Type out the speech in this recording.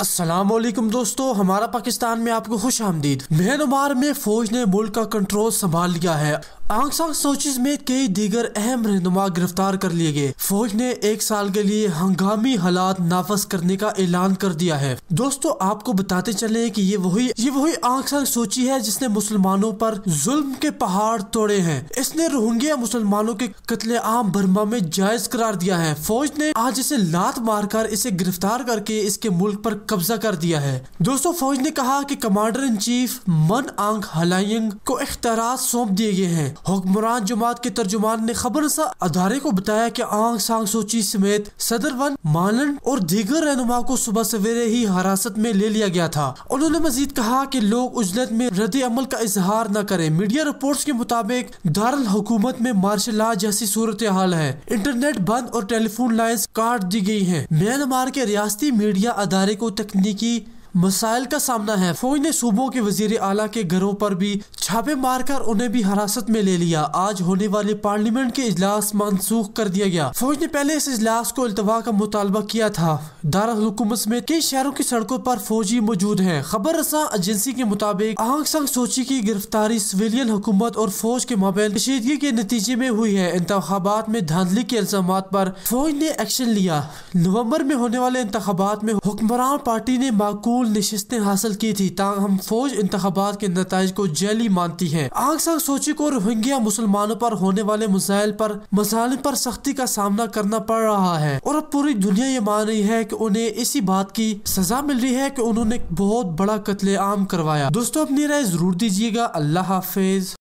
असलम दोस्तों, हमारा पाकिस्तान में आपको खुश आमदीद। म्यांमार में फौज ने मुल्क का कंट्रोल संभाल लिया है। आंग सांग सोची में कई दीगर अहम रहनुमा गिरफ़्तार कर लिए गए। फौज ने एक साल के लिए हंगामी हालात नाफज करने का ऐलान कर दिया है। दोस्तों, आपको बताते चले कि ये वही ये वही आंग सांग सोची है जिसने मुसलमानों पर जुल्म के पहाड़ तोड़े हैं। इसने रोहिंग्या मुसलमानों के कत्ले आम बर्मा में जायज़ करार दिया है। फौज ने आज इसे लात मारकर इसे गिरफ़्तार करके इसके मुल्क पर कब्जा कर दिया है। दोस्तों, फौज ने कहा की कमांडर इन चीफ मन आंग हलाइंग को इख्तार सौंप दिए गए हैं। हुक्मरान जमात के तर्जुमान ने खबर अदारे को बताया की आंग सांग सोची समेत सदर वन मालन और दीगर रहनुमा को सुबह सवेरे ही हिरासत में ले लिया गया था। उन्होंने मजीद कहा की लोग उजलत में रद्द अमल का इजहार न करें। मीडिया रिपोर्ट के मुताबिक दारुल हुकूमत में मार्शल लॉ जैसी सूरत हाल है। इंटरनेट बंद और टेलीफोन लाइन्स काट दी गई है। म्यांमार के रियासती मीडिया अदारे को तकनीकी मसाइल का सामना है। फौज ने सूबों के वज़ीर आला के घरों पर भी छापे मारकर उन्हें भी हिरासत में ले लिया। आज होने वाले पार्लियामेंट के इजलास मनसूख कर दिया गया। फौज ने पहले इस इजलास को अल्तवा का मुतालबा किया था। दारकूमत में कई शहरों की सड़कों पर फौजी मौजूद है। खबर रसा एजेंसी के मुताबिक, आंग संग सोची की गिरफ्तारी सिविलियन हुकूमत और फौज के माबेन कशीदगी के नतीजे में हुई है। इंतबात में धांधली के इल्ज़ाम पर फौज ने एक्शन लिया। नवंबर में होने वाले इंतबात में हुक्मरान पार्टी ने माकूल माकूल नशस्तें हासिल की थी, ताहम फौज इंतबात के नतज को जैली मानती है। आग संग सोची को रोहिंग्या मुसलमानों पर होने वाले मसाइल पर मसाइल पर सख्ती का सामना करना पड़ रहा है। और अब पूरी दुनिया ये मान रही है की उन्हें इसी बात की सजा मिल रही है की उन्होंने बहुत बड़ा कत्ले आम करवाया। दोस्तों, अपनी राय ज़रूर दीजिएगा। अल्लाह हाफिज।